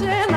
Μα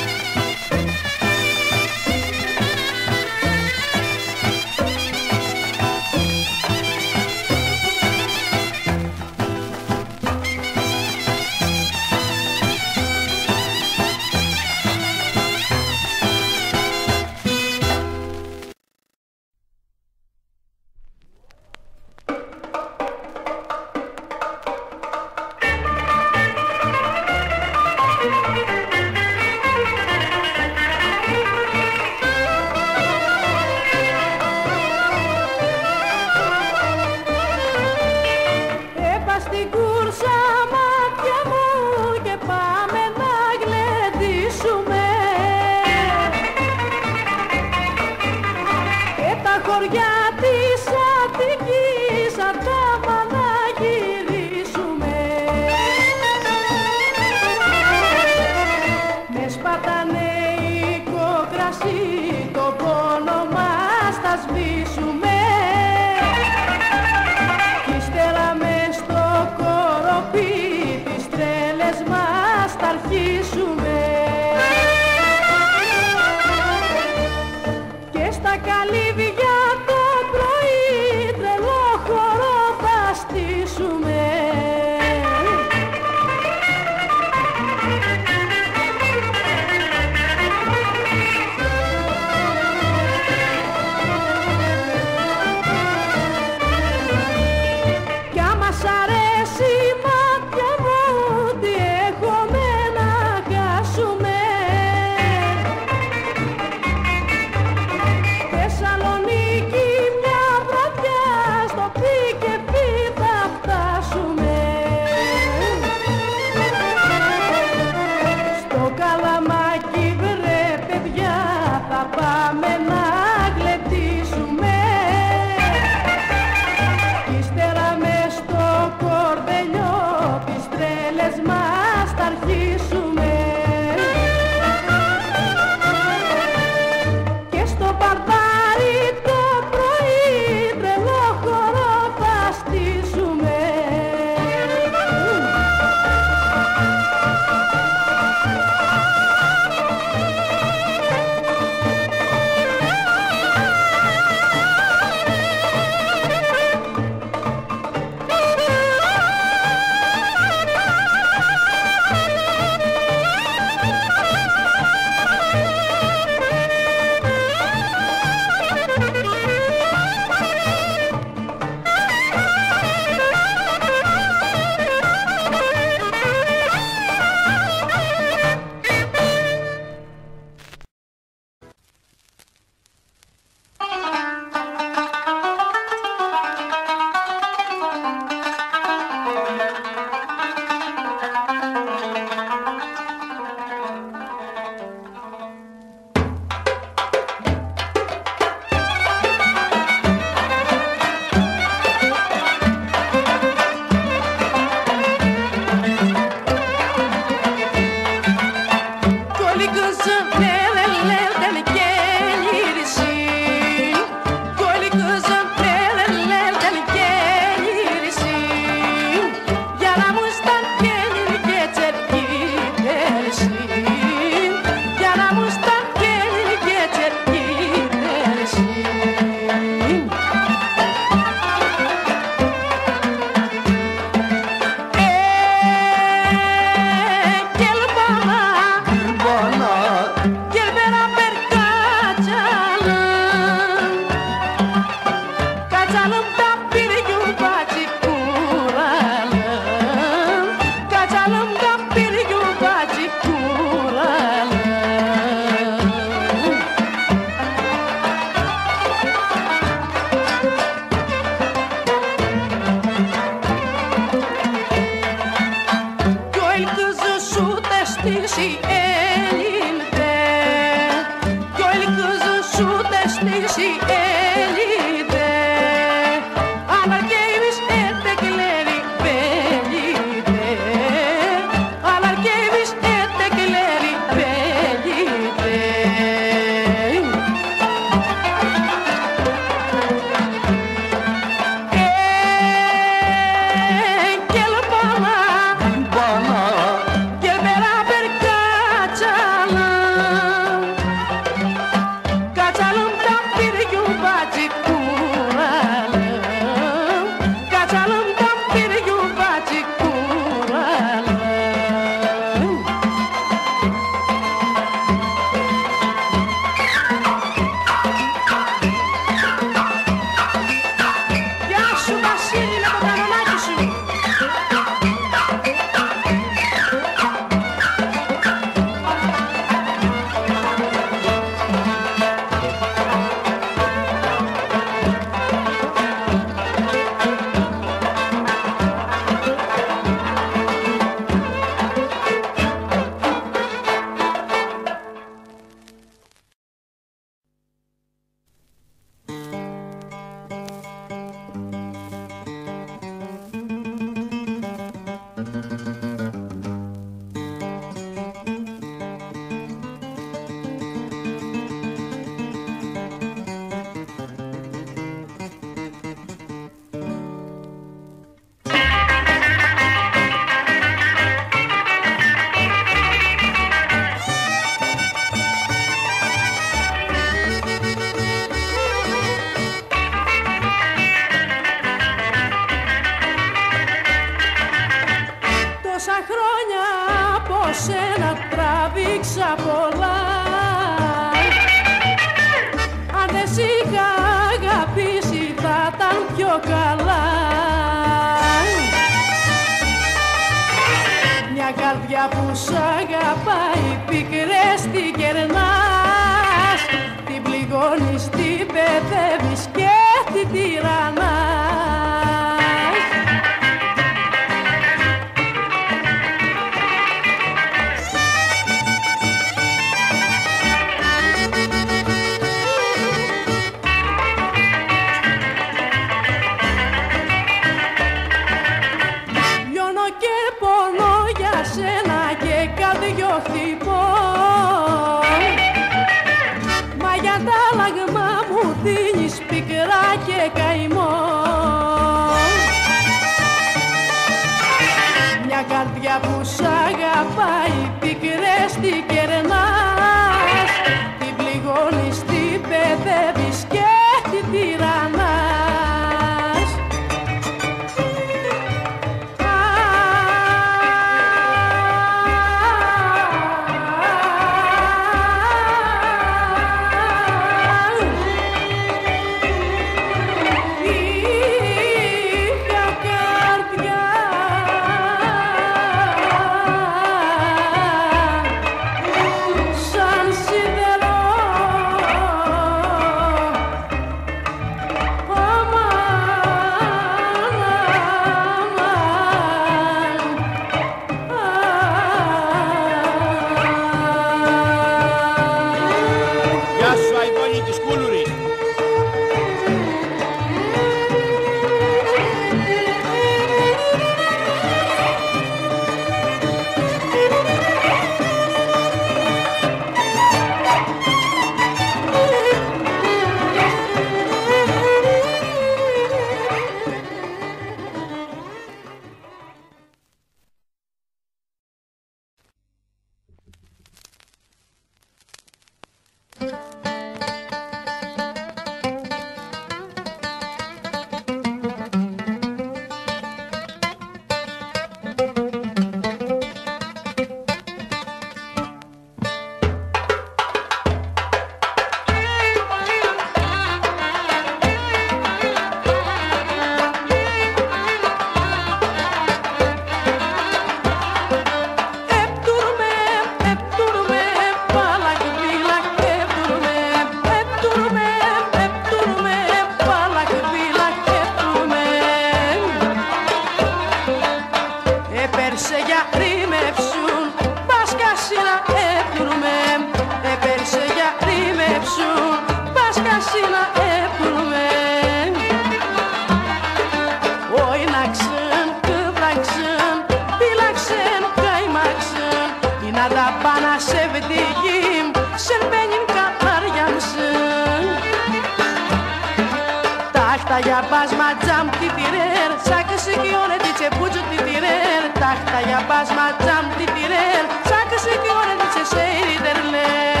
Τάχτα για πάσμα τζαμ τι τυρέρ Σαν και σικιώνε τι τσεπούτσου τι τυρέρ Τάχτα για πάσμα τζαμ τι τυρέρ Σαν και σικιώνε τι τερλέρ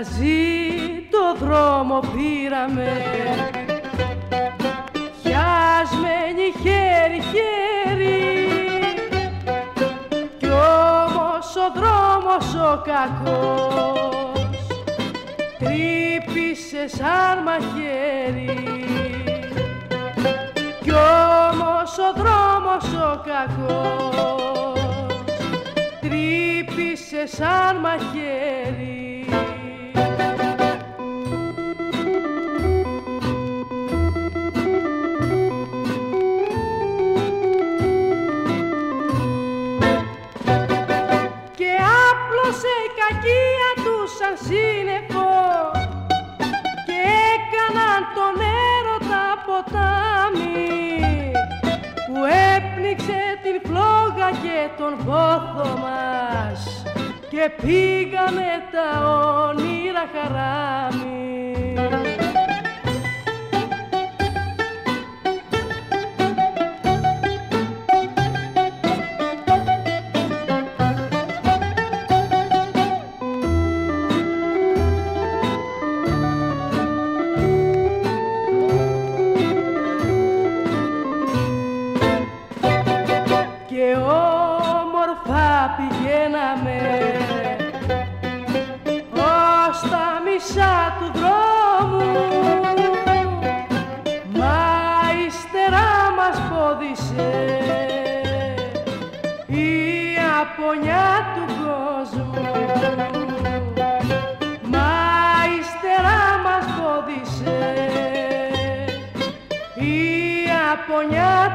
Μαζί το δρόμο πήραμε. Χιασμένοι χέρι-χέρι Κι όμως ο δρόμος ο κακός Τρύπησε σαν μαχαίρι. Κι όμως ο δρόμος ο κακός Τρύπησε σαν μαχαίρι. πόθο μας και πήγαμε τα όνειρα χαράμι. χάσαμε ως τα μισά του δρόμου μα ύστερα μας πόδισε η απονιά του κόσμου μα ύστερα μας πόδισε η απονιά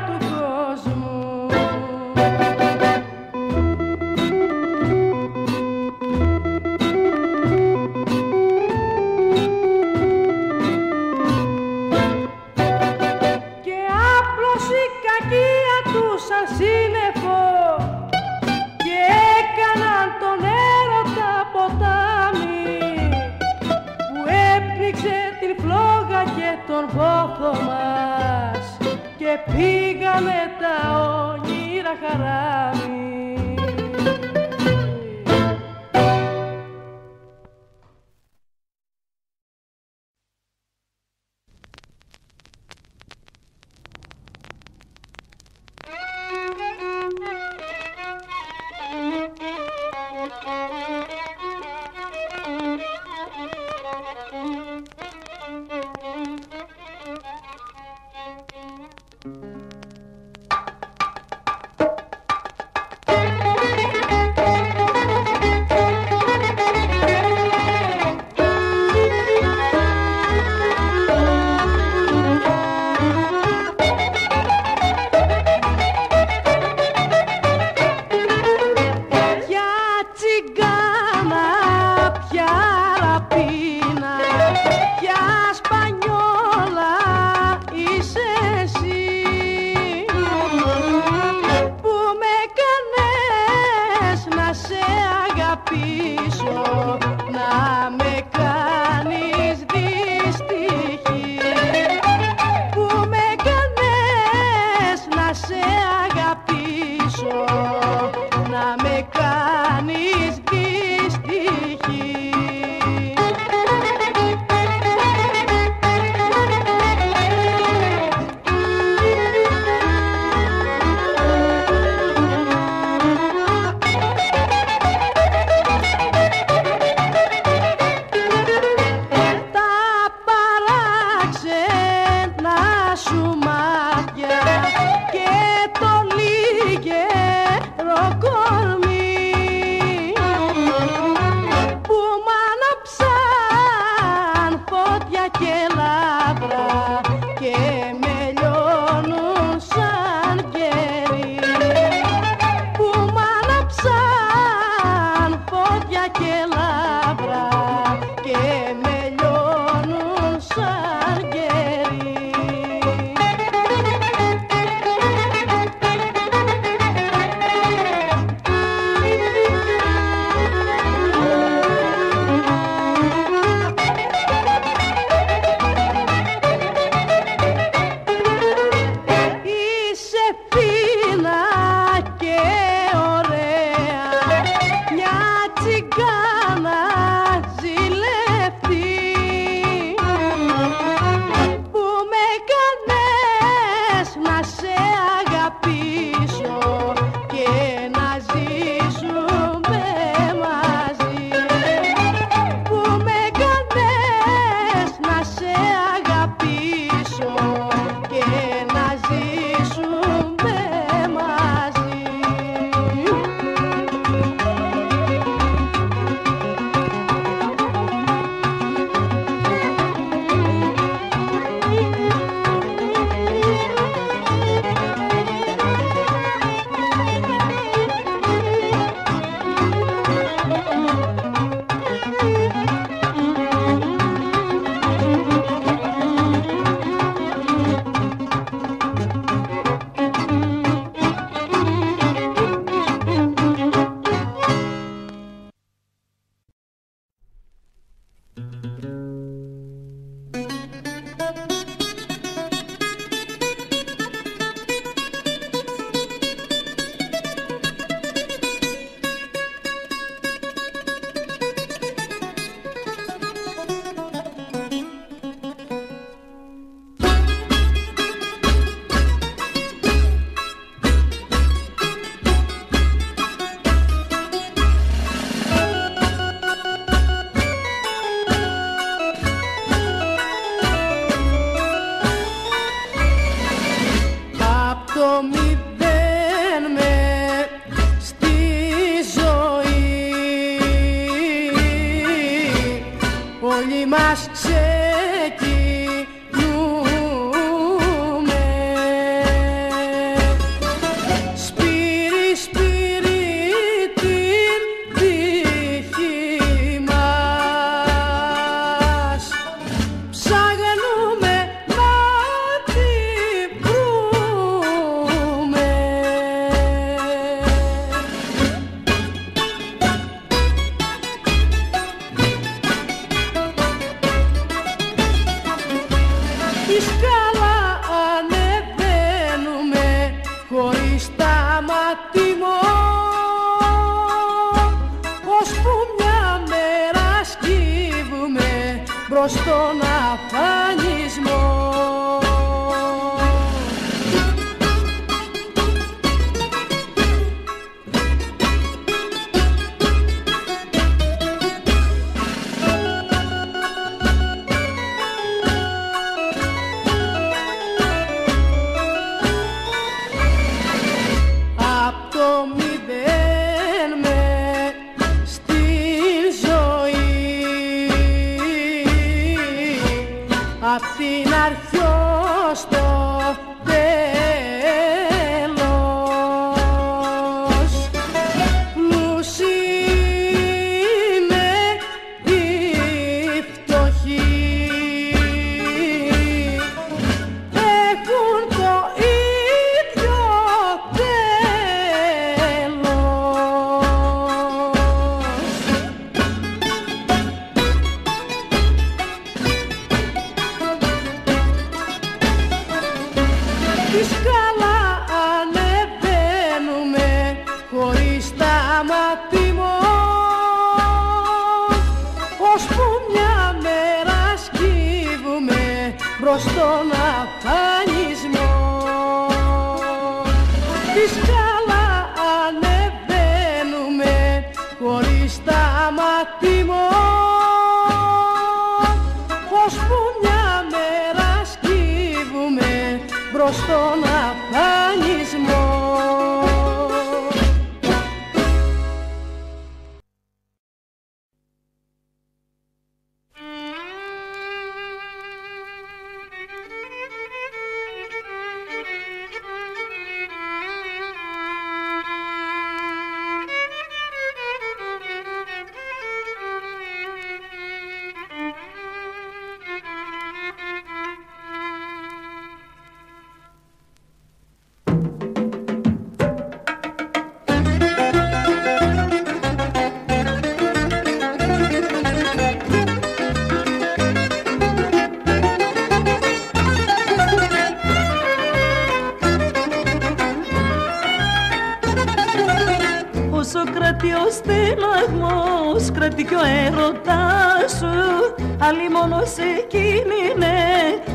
Όσο κρατεί ο στεναγμός, κρατεί κι ο έρωτάς σου Άλλη μόνο σε εκείνη είναι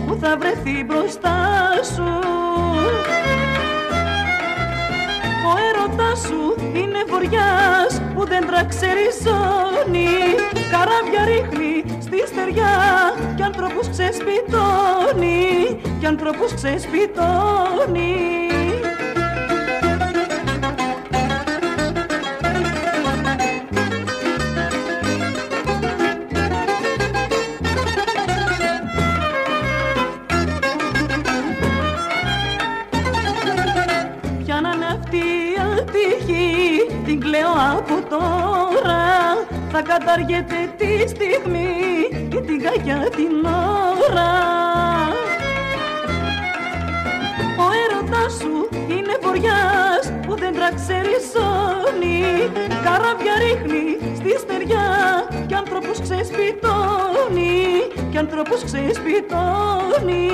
που θα βρεθεί μπροστά σου. Ο έρωτάς σου είναι βοριάς που δεν τραξεριζώνει Καράβια ρίχνει στη στεριά κι ανθρώπους ξεσπιτώνει Κι ανθρώπους ξεσπιτώνει. που τώρα θα καταργέται τη στιγμή και την κακιά την ώρα. Ο ερωτά σου είναι βοριάς που δεν τραξεριζώνει καράβια ρίχνει στη στεριά κι ανθρώπους ξεσπιτώνει κι ανθρώπους ξεσπιτώνει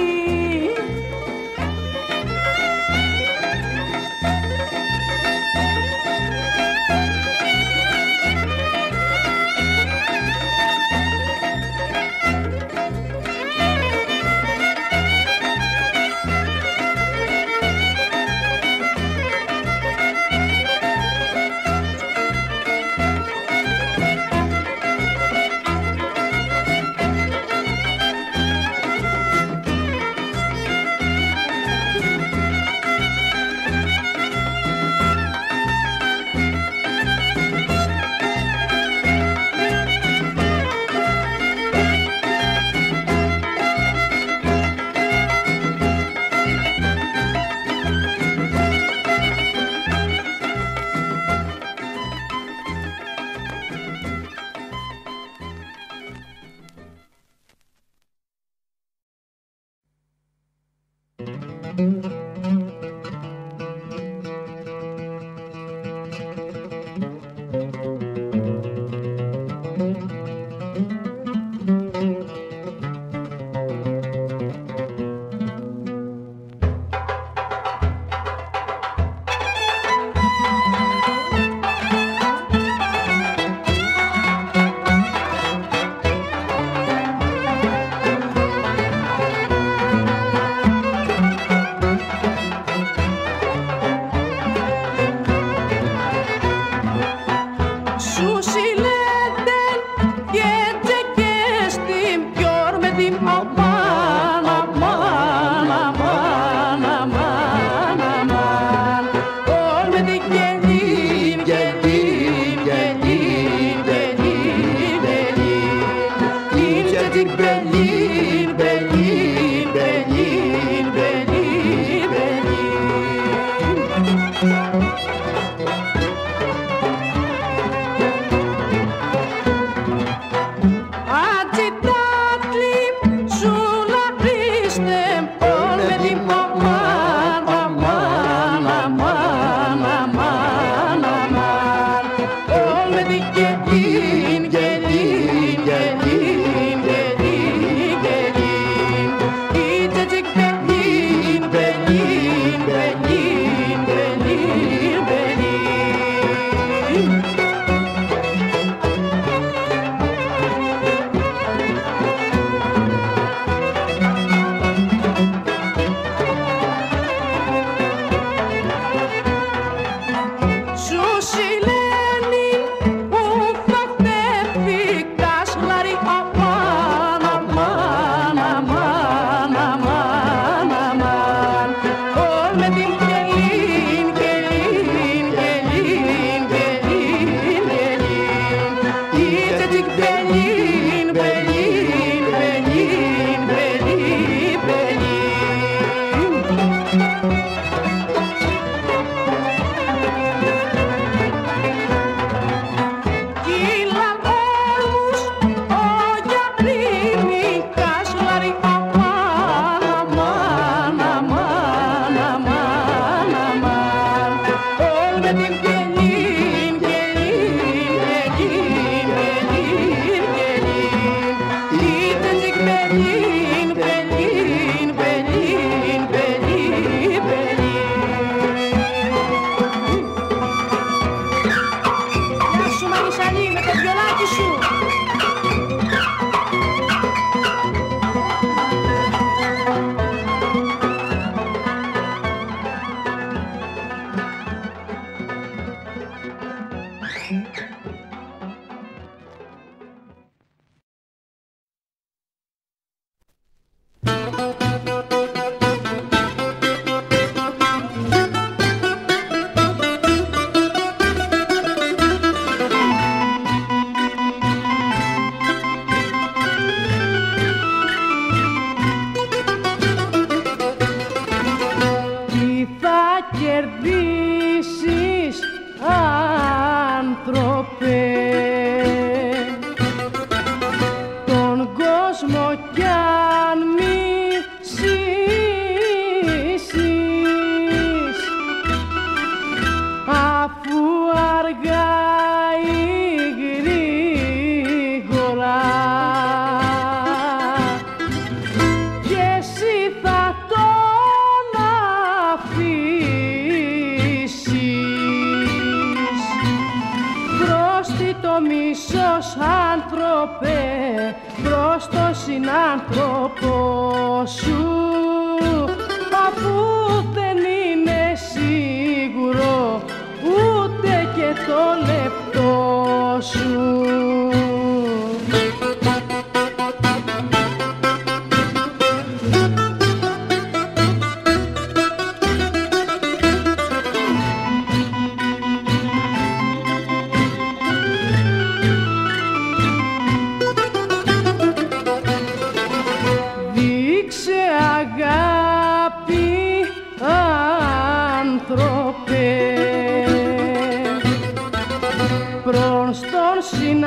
είναι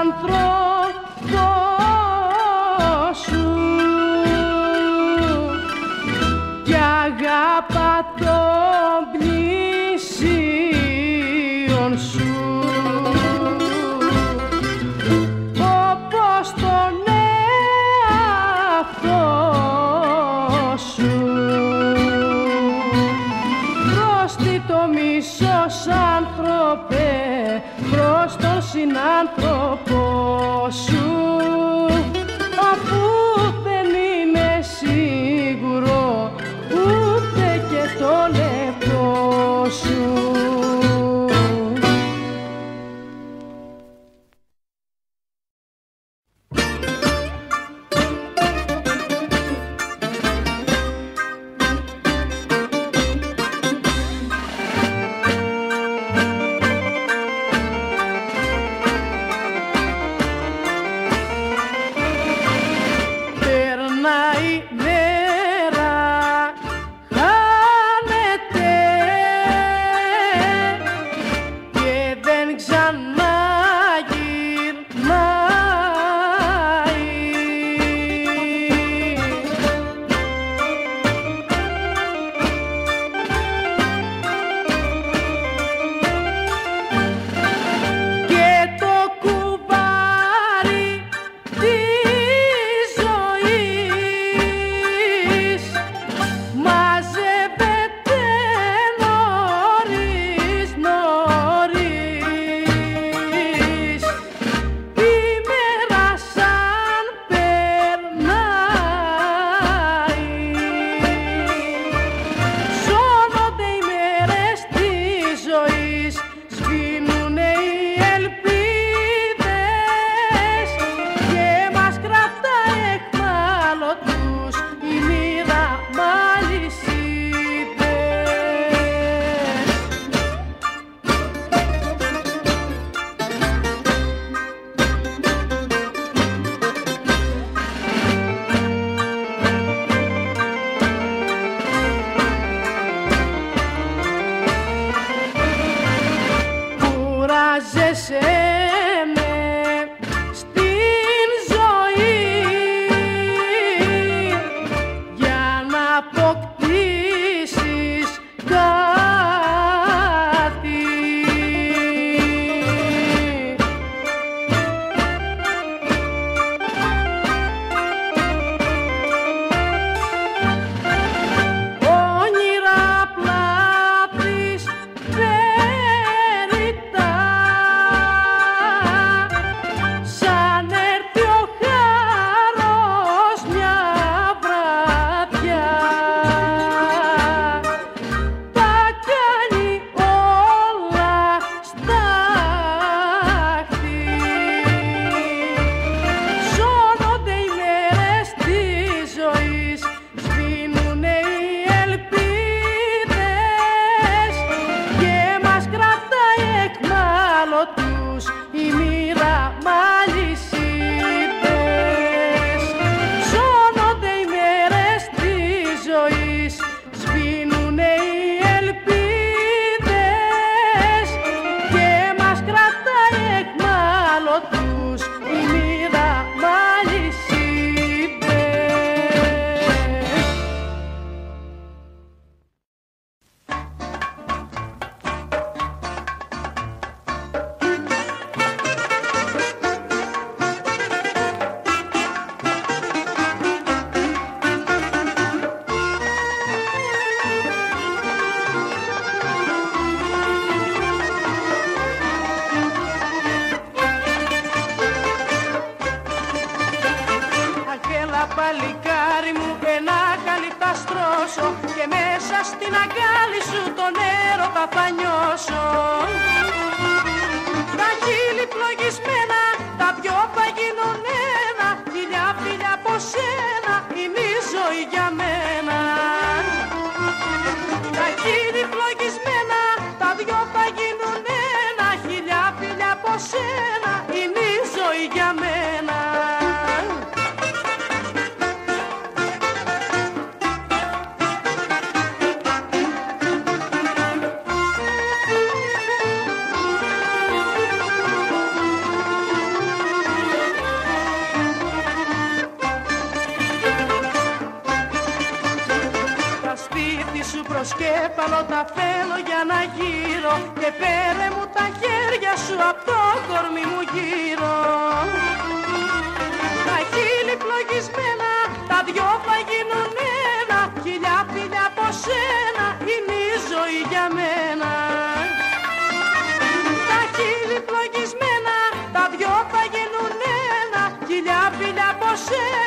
άνθρωπος στρώσω και μέσα στην αγκάλη σου τον έρωτα θα νιώσω. Τα χείλη πλογισμένα, τα δυο θα γίνουν ένα Φιλιά, φιλιά από σένα είναι η ζωή για μένα. Τα χείλη πλογισμένα, τα δυο θα γίνουν ένα Χιλιά, φιλιά από σένα είναι η ζωή για μένα τα θέλω για να γύρω Και πέρε μου τα χέρια σου απ' το κορμί μου γύρω. Τα χείλη πλογισμένα, τα δυο θα γίνουν ένα Χιλιά φιλιά από σένα είναι η ζωή για μένα. Τα χείλη πλογισμένα, τα δυο θα γίνουν ένα Χιλιά φιλιά από σένα